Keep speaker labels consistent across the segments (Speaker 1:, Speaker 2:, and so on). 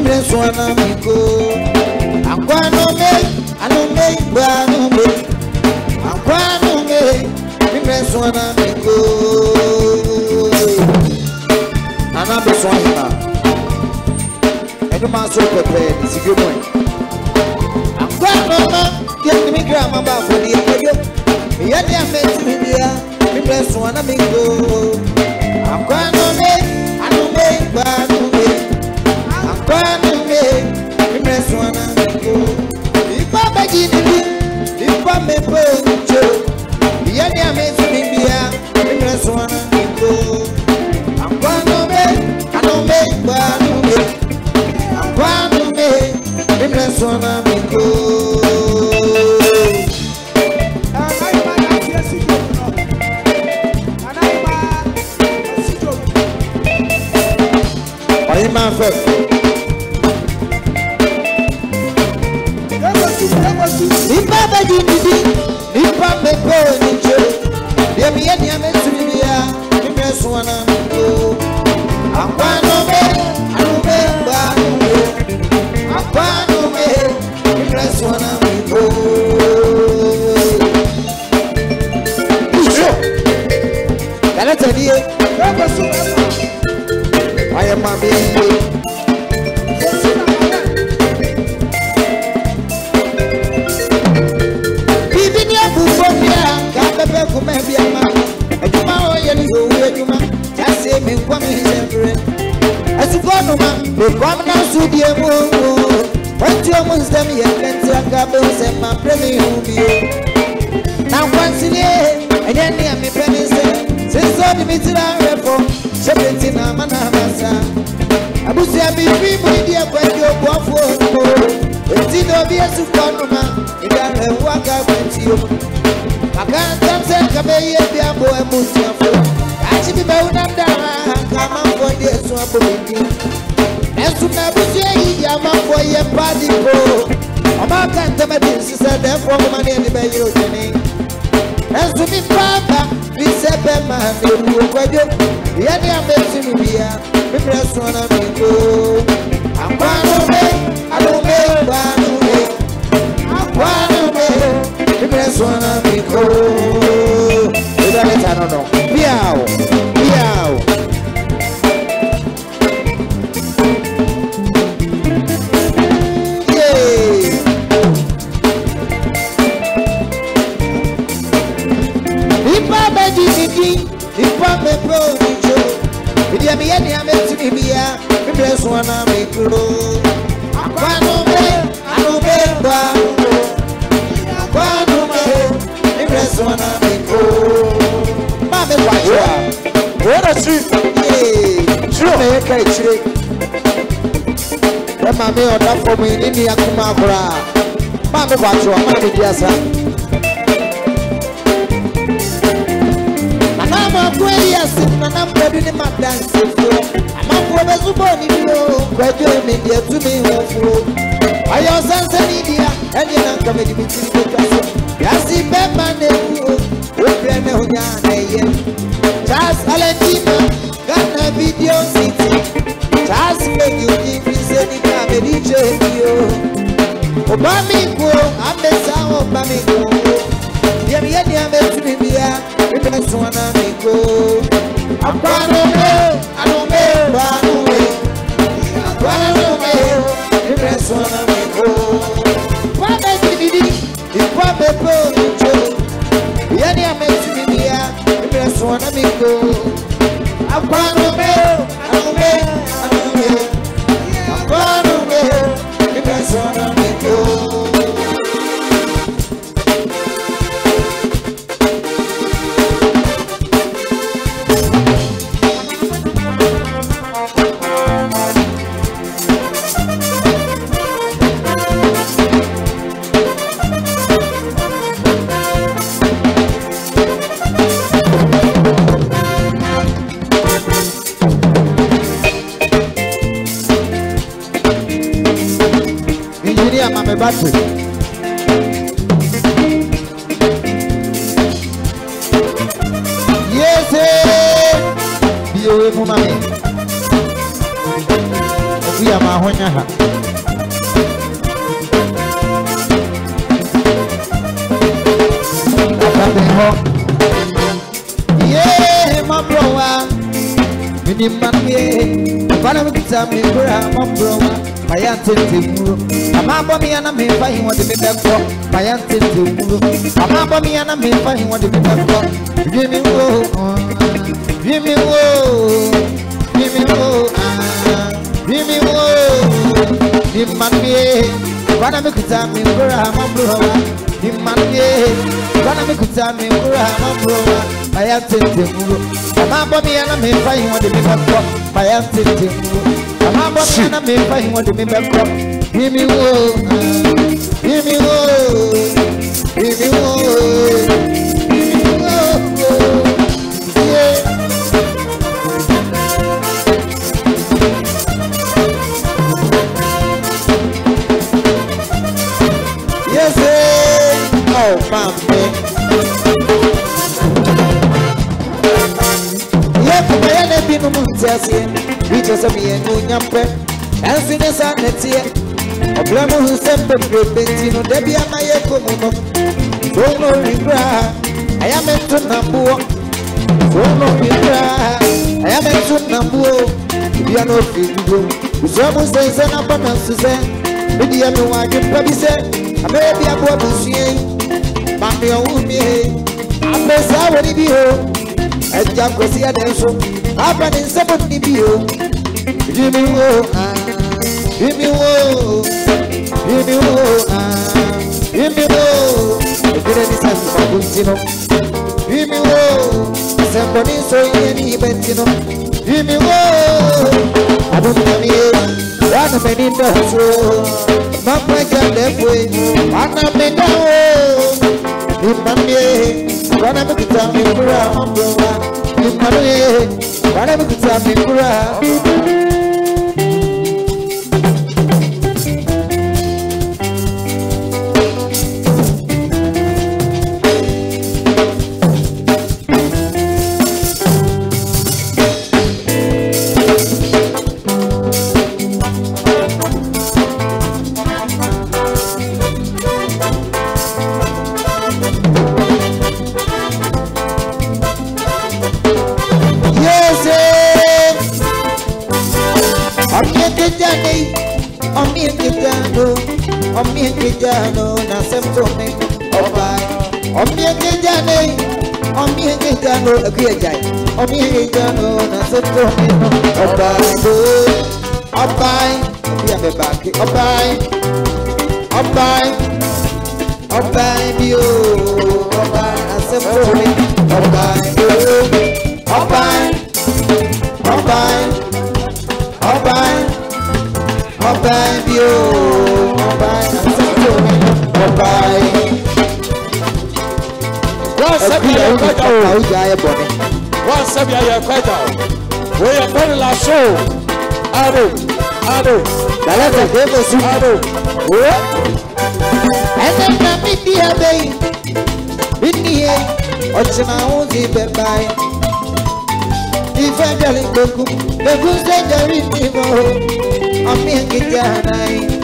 Speaker 1: mre suana miko akwa no me anu me ba no me akwa no me mre suana miko ana be suana edu ma so pepe sigi mo akwa no ma ye ni mi grama ba fo di ejo ye ni ame ti mi dia mre suana miko akwa no me anu me ba change. ma pray me who be you. Now once in here, and then near me penny say, since all the meeting I repo, seventeen na mana masa. Abusi abi bi mu di ẹkọ ẹbi ogun ọfọ ọfọ. Eti na obi esu kọnu ma, ibi ara ewu aga gbẹnti o. Maka ntam sẹ kama eyi ebi abo ẹmu nsi afọ. Kaachi bi bẹ wunam dara nka ama nfọ ndi esu abo mi di. Ẹsu na abusi eyi di ama nfọ yẹ mpa di ko ọba aka ntama bi nsi sɛ dɛfo ɔmoma ne ɛde bɛyɛ ogyani ɛnso mi paapa bi sɛ bɛma na ewuo kwadwo yɛne a mɛtumi bia memerɛ soɔ na meko na yɛ ka akyire dɛ maame ɔda fam yi ne nua kuma koraa maame bɔ atwewa maame di asa nanam ɔko ayi ase nanam kɔdu ni ma dansefoɔ amanfoɔ bɛso bɔɔ ne bio nkwadwo me deɛ tumi hofoɔ ɔyɛ ɔsansani dea ɛneɛ di nka mede me tiri bɛtwa so yɛase bɛma na ɛwuo ɔbrɛ ne ho nyaa na ɛyɛ charles alentino ghana videos elige yo ọba mi kú o amesa ọba mi kú o diẹ mi yẹ ni amesiri bia ẹgbẹ sọ ọ náà mi kú o. àpárọ̀ fie wei mu ma yɛ obi a maa ho nya ha atate hɔ yee mabrɔwa menim ma no yee papa na mekita me bra mabrɔwa my auntie Muro. I'm not for me and I'm in fine what the bed for my auntie Muro. I'm not for me and I'm in fine what the bed for. Give me woe, give me woe, give me woe, give me woe. Give my beer, run a bit of time in Gura, my blue. Give my beer, run a bit of time in Gura, my blue my auntie Muro. I'm not for me and I'm in fine what the bed for my auntie Muro. bottle and make for me back up. me woe, give me woe, give me woe. Yeah. Yeah, eh. oh, yeah. Richard Sammy and Munyampe, as in a sanity, a Brahma who sent the Prebentino Debia Mayakomo, so no regret. I am at Tunabuo, so no regret. I am at Tunabuo, we are no people. Usamu says an abundance, Suzanne, with the other one, you probably said, I may be a poor machine, Mammy, I will be. I may say, I be home. I jump, I see, I dance abẹ ni nsẹpọ níbí o yìí wo yìí wo yìí wo yìí wo ìdílé ní sẹpọ ìgbàgbọ́ ìdínà yìí wo sẹpọ ní sọ yìí ní ibẹ ìdínà yìí wo àbúrò mi yé yàtọ̀ mi ní dọ̀tí o mọ̀pẹ́ jẹ́ lẹ́kọ̀ọ́ yìí àná mi dá o ìmọ̀ mi yé rọ́nà mi kìtà mi kúrò àwọn ọmọ wa ìmọ̀ mi yé. Whatever could tell me, oníyanú na sẹ́tọ̀ nínú. ọba ìbò ọba ìbí àbẹ̀bà kí ọba ọba ọba ìbí o ọba àsẹ́tọ̀ mi. ọba ìbò ọba ọba ọba ọba ìbí o ọba àsẹ́tọ̀ mi. ọba ìbí. wọ́n sẹ́kọ̀ọ́ ẹ̀ka ìjà ẹ̀bọ̀ mi wọn sẹbi ayẹ kọjá o yẹ kọrin la so ado ado lẹlẹsẹ kò kò sí ado wo. ẹsẹ̀ nà mí di abẹ́ yìí mí nìyẹn ọ̀tìnà òun ti bẹ̀ báyìí ìfẹ́ jẹ̀lì gbẹ̀gùn gbẹ̀gùn sẹ́jẹ̀rì nìbọ̀ ọmọ ìkejì àná yìí.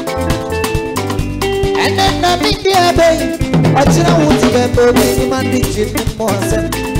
Speaker 1: ẹsẹ̀ nà mí di abẹ́ yìí ọ̀tìnà ti bẹ̀ bọ̀ ọmọ ìkejì àná yìí.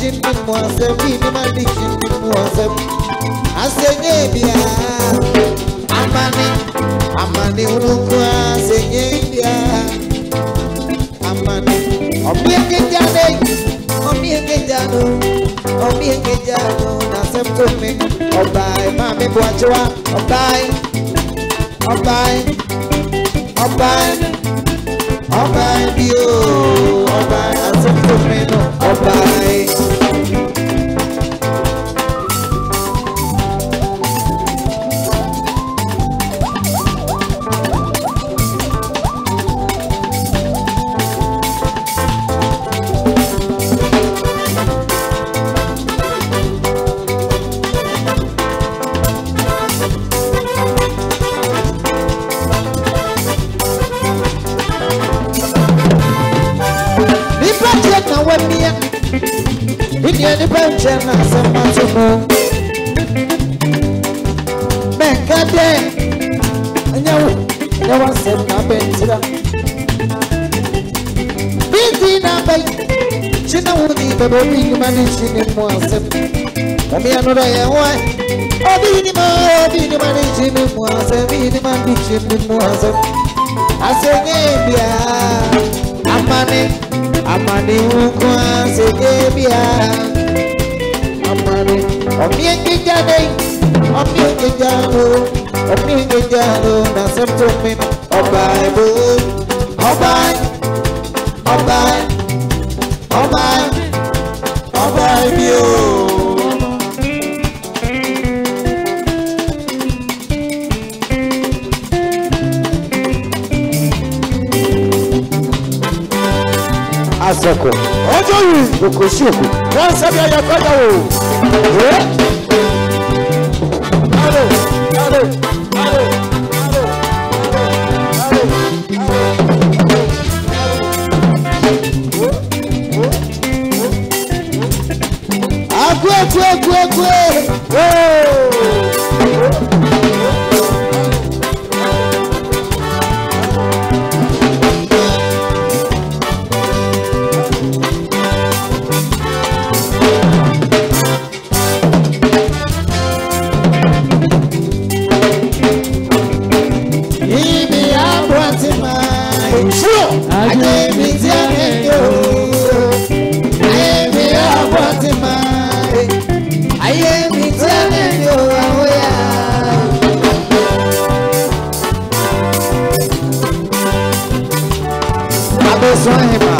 Speaker 1: dichin ni mu asem bi ni ma dichin ni mu asem asenye bia amani amani olongo asenye bia amani omi ekeja de omi ekeja no omi ekeja no na asem to mi ọba ẹ máa mi bu àjọwá ọba ẹ ọba ẹ ọba ẹ ọba ẹ bi ooo. set na benzira Binti na bai Shina wudi bebo big mani shini mwa sep Mami anura ya wai Obini ma obini mani shini mwa sep Bini mani shini mwa sep Asenye bia Amane Amane ukwa asenye bia Amane Omie kijane Omie kijano Omie kijano Na septo minu ọba ẹ̀bù ọba ọba ọba ọba ẹ̀bí o. asọ̀kọ̀ ọjọ́ yìí kò sí òkú wọ́n ń sábẹ́ ayẹyẹ kọjá o. kúé kúé kúé kúé. corações, irmão.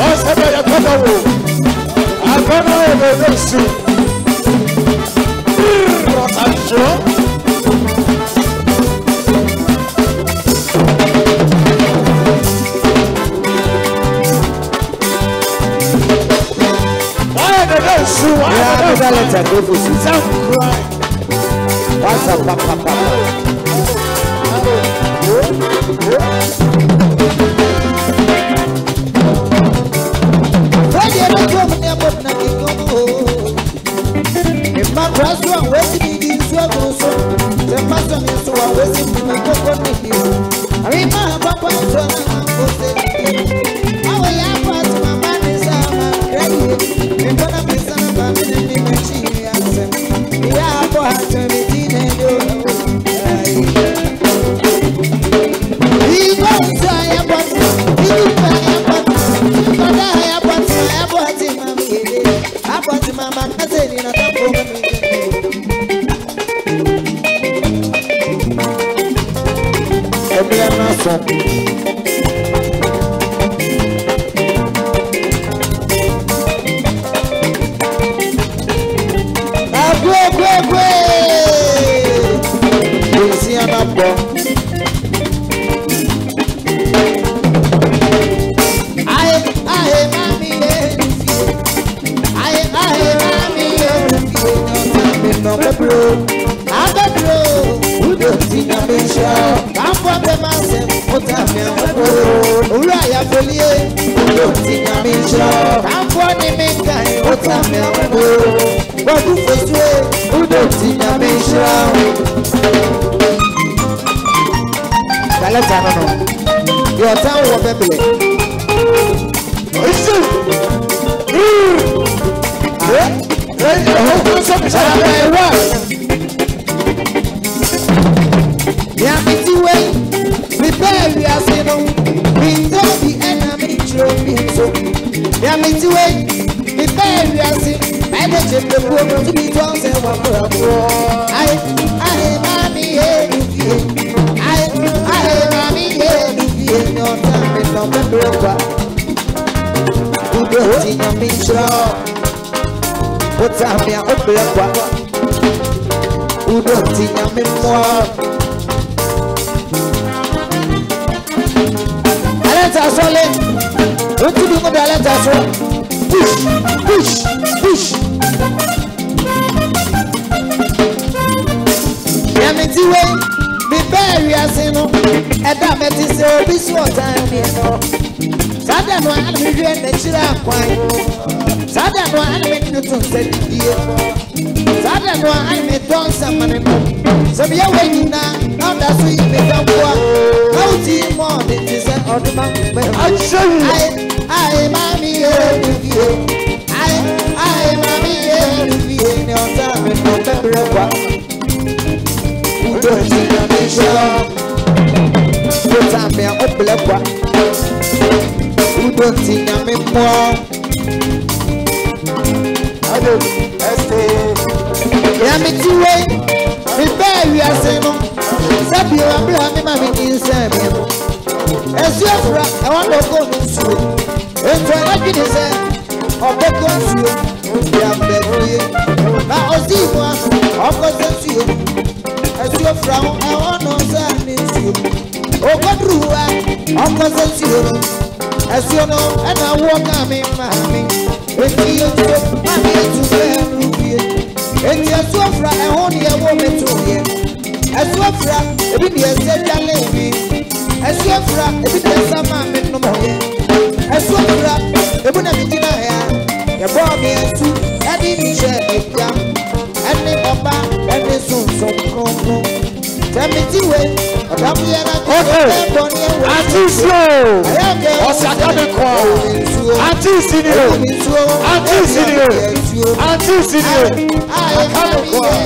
Speaker 1: wasebe yakoda wo akana ebebe su rọtajọ. Yeah, I'm gonna let her go for some. What's up, papa, papa? Trust one way to be the trouble so The person to a way to be the coco midi I mean my papa is a man for the I will laugh at my man is a man ready And when I'm a son of a man in the machine Yeah, I'm a mú tàbí ẹ̀wọ̀n. Òwúrọ̀ àyàgbélé yóò mi kà ẹ̀ ó tàbí ẹ̀wọ̀n. Gbọ́dún fojú ẹ̀ ó lè ti yà mí jọ. Ìgbàlẹ̀ ta nínú, yóò tá wiase no mintɔ bi ɛna metwerɛ bi nso nea mete wei mepɛɛ wiase ɛne gye mmakuo no tumi tɔ sɛ wabrɛboɔ ae ahe maame yɛ no fie ae ahe maame yɛ no fie ne ɔta me nɔbɛbrɛ kwa wode hoti nyame nhyerɛ wota me a wobrɛ kwa wode hoti nyame mmoa alẹ́ta sọ́lé ó ti bí kóbi alẹ́ta sọ́ push push push. yẹmi ti wé bí bẹ́ẹ̀ rí asinu ẹ̀dá mi ti ṣe obi sùn ọ̀tá mi lọ. sádẹ̀ nù alùpùpù ẹ̀ nà ẹ̀kyẹ́rẹ́ àkọ́ àyè sádẹ̀ nù alùpùpù ẹ̀ nà tuntun sẹ́ni díẹ̀ ada no a ime dɔn samane no sɛmiyɛ wɔ nyinaa na ɔda so ime dɔn boa na wo ti mɔ ne ti sɛ ɔdoma mɛ ayi ayi maami yɛ ne fie ayi ayi maami yɛ ne fie ne ɔta mi no bɛbrɛ kwa ndo ti na mi hyɛ ndo ta mi a ɔblɛ kwa ndo ti na me. mɔ. Ade, ɛsɛ. Yami tiwe, mi bẹ wi ase mu, sẹbi o abira mi ma mi ni nsẹ mi mu. Esi ofura ẹwọ na oko mi nsuo, etu ẹlẹbi ni sẹ, ọkọkọ nsuo, ndi abẹ I'm Na osi ihu a, ọkọ sẹ nsuo, esi ofura ho ẹwọ na ọsẹ ni nsuo. Oko duru wa, ọkọ sẹ nsuo no, esi ono ẹna awọ ka mi ma mi, eti etu, ma mi etu bẹẹ eti ɛso afura ɛho deɛ ɛwɔ mɛto yɛ ɛso afura ebi deɛ ɛsɛ dwale bi ɛso afura ebi deɛ ɛsɛ ama mi nom yɛ ɛso afura ebi na mi gyina yɛ yɛbɔ mi ɛtu ɛde mi hyɛ ebia ɛne ɔba ɛne sunsun kronkron tɛmiti wei. Okay. Àti ìsí o. Ọ̀sẹ̀ àjáde kan. Àti ìsí ni o. Àti ìsí ni o. Àti ìsí ni o. Àkàbọ̀ kan.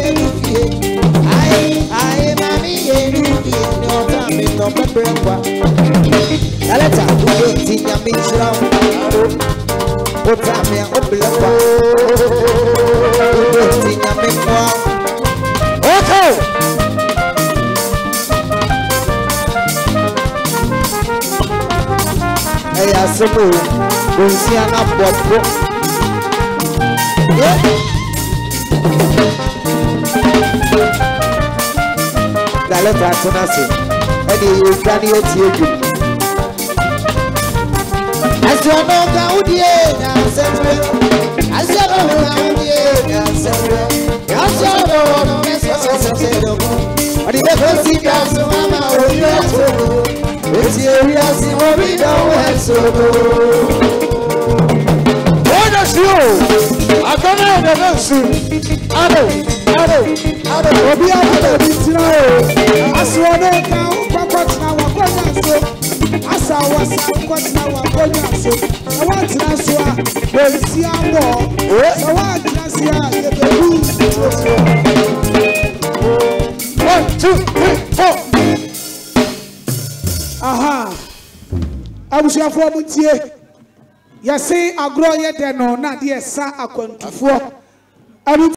Speaker 1: Ayé máa mi yé ní ìdí ẹni ọ̀tá mi nà pẹ́pẹ́rẹ́ wa. Yálẹ̀tà àdúgbò ti yàn mí jìrà wọn. Ó tà mí à ó bìlẹ̀ wa. Àdúgbò ti yàn mí fún wa. sɛbo bonsia na bɔpo galɛta atena se ɛde yɛdwa ne yɛtie dwom asiɔno ka wodie nyasɛtwerɛ asiɔno ka wodie nyasɛtwerɛ
Speaker 2: asiɔno wɔno
Speaker 1: mɛsɛsɛsɛsɛdɔmo ɔde bɛkɔsi ka so ama ɔwia so esi ewia si wɔwida one two three four. abusuafoɔ mu tie yɛse agorɔ yɛ dɛ no na adeɛ sa akwantufoɔ